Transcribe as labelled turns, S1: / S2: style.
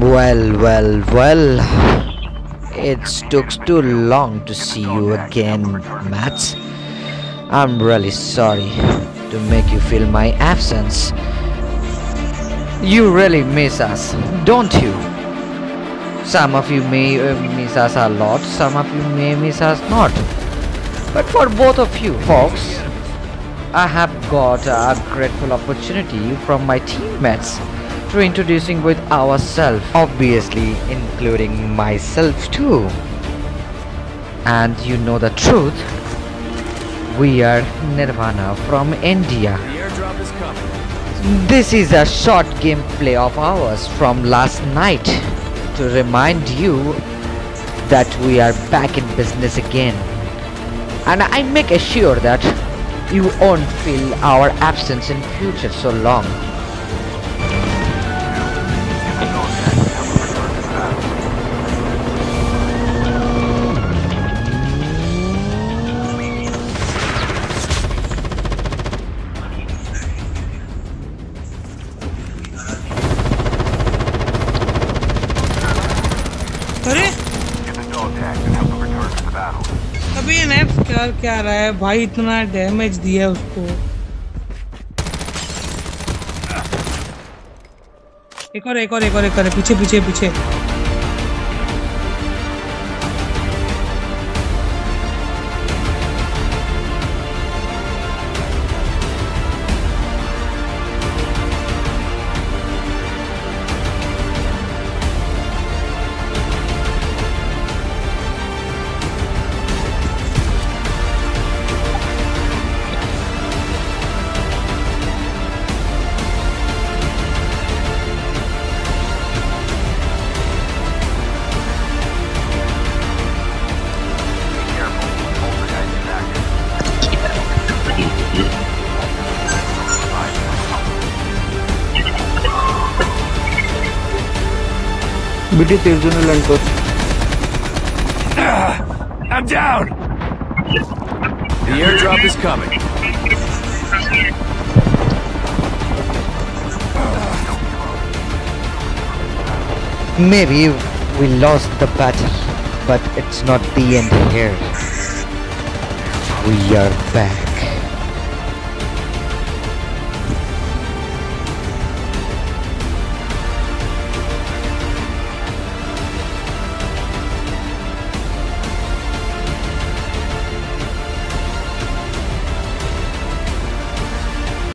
S1: Well, well, well. It took too long to see you again, Mats. I'm really sorry to make you feel my absence. You really miss us, don't you? Some of you may uh, miss us a lot, some of you may miss us not. But for both of you folks, I have got a grateful opportunity from my teammates to introducing with ourselves, obviously including myself too. And you know the truth, we are Nirvana from India.
S2: Is.
S1: This is a short gameplay of ours from last night to remind you that we are back in business again. And I make sure that you won't feel our absence in future so long.
S3: क्या क्या रहा है? भाई इतना damage दिया उसको। एक और एक और एक और एक और, पीछे पीछे पीछे।
S4: বিটি তের জন্য ল্যান্ড করছে
S2: I'm down. The airdrop is coming.
S1: Maybe we lost the battle, but it's not the end here. We are back.